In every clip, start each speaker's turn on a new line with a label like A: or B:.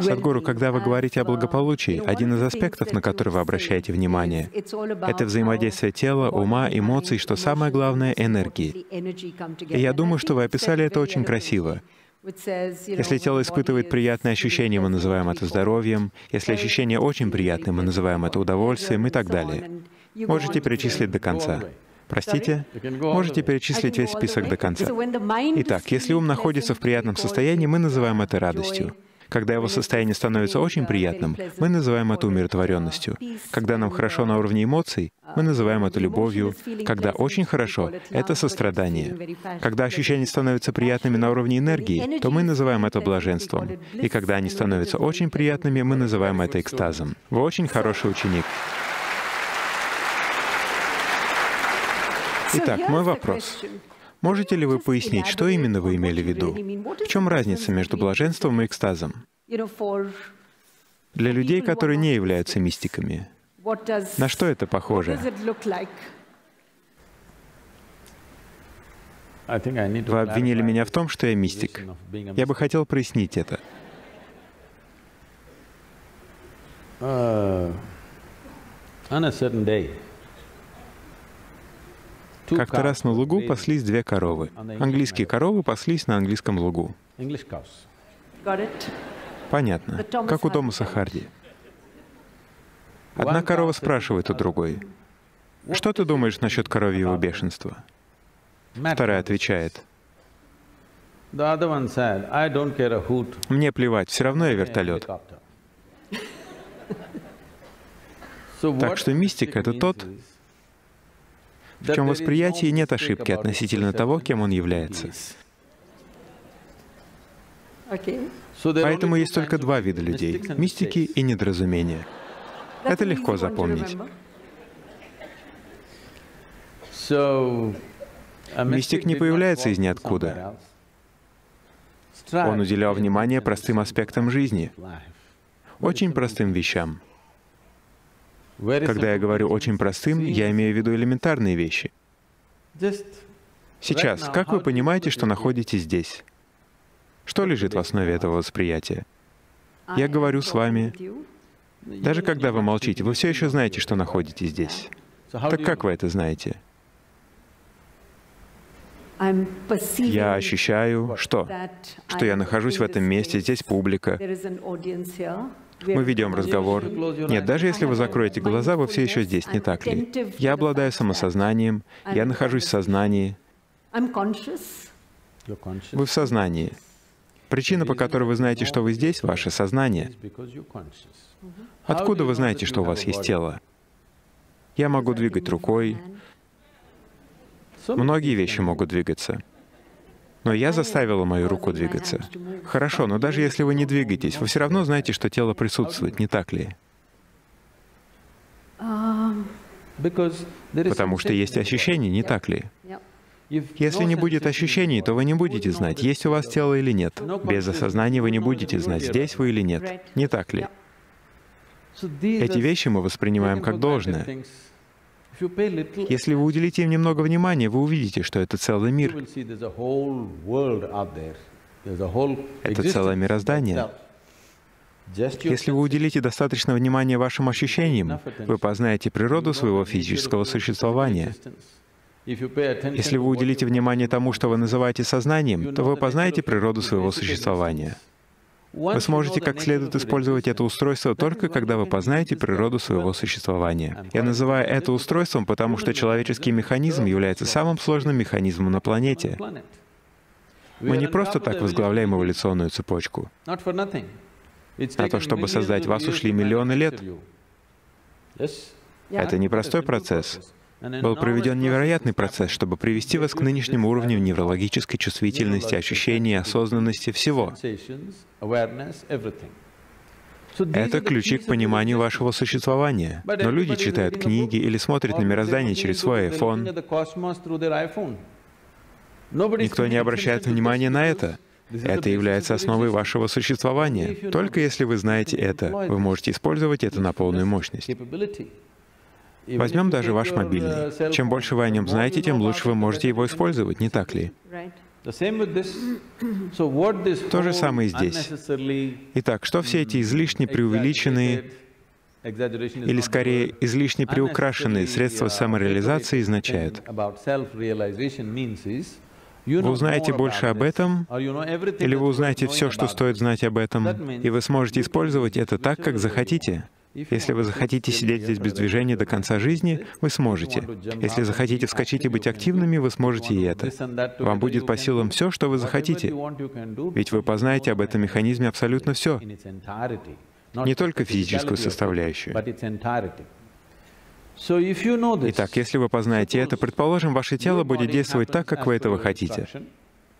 A: Садгуру, когда вы говорите о благополучии, один из аспектов, на который вы обращаете внимание, это взаимодействие тела, ума, эмоций, что самое главное — энергии. И я думаю, что вы описали это очень красиво. Если тело испытывает приятные ощущения, мы называем это здоровьем. Если ощущение очень приятное, мы называем это удовольствием и так далее. Можете перечислить до конца. Простите? Можете перечислить весь список до конца. Итак, если ум находится в приятном состоянии, мы называем это радостью. Когда его состояние становится очень приятным, мы называем это умиротворенностью. Когда нам хорошо на уровне эмоций, мы называем это любовью. Когда очень хорошо, это сострадание. Когда ощущения становятся приятными на уровне энергии, то мы называем это блаженством. И когда они становятся очень приятными, мы называем это экстазом. Вы очень хороший ученик. Итак, мой вопрос. Можете ли вы пояснить, что именно вы имели в виду? В чем разница между блаженством и экстазом? Для людей, которые не являются мистиками, на что это похоже? Вы обвинили меня в том, что я мистик. Я бы хотел прояснить это.
B: Uh, on a certain day,
A: как-то раз на лугу паслись две коровы. Английские коровы паслись на английском лугу. Понятно. Как у Томаса Харди. Одна корова спрашивает у другой, «Что ты думаешь насчет коровьего бешенства?» Вторая отвечает, «Мне плевать, все равно я вертолет». Так что мистик — это тот, в чем восприятии нет ошибки относительно того, кем он является. Поэтому есть только два вида людей — мистики и недоразумения. Это легко запомнить. Мистик не появляется из ниоткуда. Он уделял внимание простым аспектам жизни, очень простым вещам. Когда я говорю «очень простым», я имею в виду элементарные вещи. Сейчас, как вы понимаете, что находитесь здесь? Что лежит в основе этого восприятия? Я говорю с вами. Даже когда вы молчите, вы все еще знаете, что находитесь здесь. Так как вы это знаете? Я ощущаю, что? Что я нахожусь в этом месте, здесь публика. Мы ведем разговор. Нет, даже если вы закроете глаза, вы все еще здесь, не так ли? Я обладаю самосознанием, я нахожусь в сознании. Вы в сознании. Причина, по которой вы знаете, что вы здесь, — ваше сознание. Откуда вы знаете, что у вас есть тело? Я могу двигать рукой. Многие вещи могут двигаться. Но я заставила мою руку двигаться. Хорошо, но даже если вы не двигаетесь, вы все равно знаете, что тело присутствует, не так ли? Потому что есть ощущение, не так ли? Если не будет ощущений, то вы не будете знать, есть у вас тело или нет. Без осознания вы не будете знать, здесь вы или нет. Не так ли? Эти вещи мы воспринимаем как должное. Если вы уделите им немного внимания, вы увидите, что это целый мир. Это целое мироздание. Если вы уделите достаточно внимания вашим ощущениям, вы познаете природу своего физического существования. Если вы уделите внимание тому, что вы называете сознанием, то вы познаете природу своего существования. Вы сможете как следует использовать это устройство только когда вы познаете природу своего существования. Я называю это устройством, потому что человеческий механизм является самым сложным механизмом на планете. Мы не просто так возглавляем эволюционную цепочку. На то, чтобы создать вас, ушли миллионы лет. Это непростой процесс. Был проведен невероятный процесс, чтобы привести вас к нынешнему уровню неврологической чувствительности, ощущений, осознанности всего. Это ключи к пониманию вашего существования. Но люди читают книги или смотрят на мироздание через свой iPhone. Никто не обращает внимания на это. Это является основой вашего существования. Только если вы знаете это, вы можете использовать это на полную мощность. Возьмем даже ваш мобильный. Чем больше вы о нем знаете, тем лучше вы можете его использовать, не так ли? То же самое здесь. Итак, что все эти излишне преувеличенные или скорее излишне приукрашенные средства самореализации означают, вы узнаете больше об этом, или вы узнаете все, что стоит знать об этом, и вы сможете использовать это так, как захотите. Если вы захотите сидеть здесь без движения до конца жизни, вы сможете. Если захотите вскочить и быть активными, вы сможете и это. Вам будет по силам все, что вы захотите. Ведь вы познаете об этом механизме абсолютно все, не только физическую составляющую. Итак, если вы познаете это, предположим, ваше тело будет действовать так, как вы этого хотите.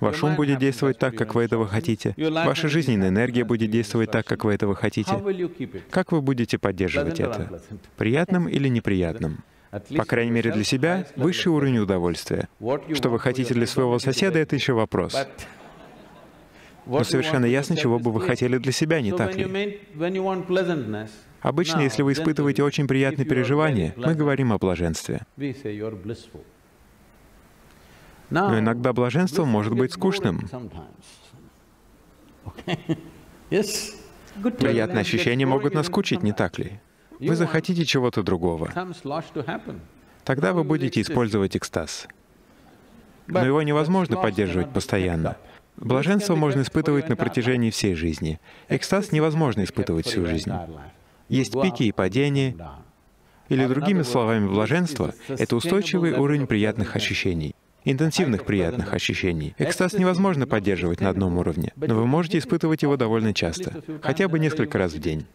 A: Ваш ум будет действовать так, как вы этого хотите. Ваша жизненная энергия будет действовать так, как вы этого хотите. Как вы будете поддерживать это? Приятным или неприятным? По крайней мере для себя, высший уровень удовольствия. Что вы хотите для своего соседа, это еще вопрос. Но совершенно ясно, чего бы вы хотели для себя, не так ли? Обычно, если вы испытываете очень приятные переживания, мы говорим о блаженстве. Но иногда блаженство может быть скучным. Приятные ощущения могут наскучить, не так ли? Вы захотите чего-то другого. Тогда вы будете использовать экстаз. Но его невозможно поддерживать постоянно. Блаженство можно испытывать на протяжении всей жизни. Экстаз невозможно испытывать всю жизнь. Есть пики и падения. Или другими словами, блаженство — это устойчивый уровень приятных ощущений, интенсивных приятных ощущений. Экстаз невозможно поддерживать на одном уровне, но вы можете испытывать его довольно часто, хотя бы несколько раз в день.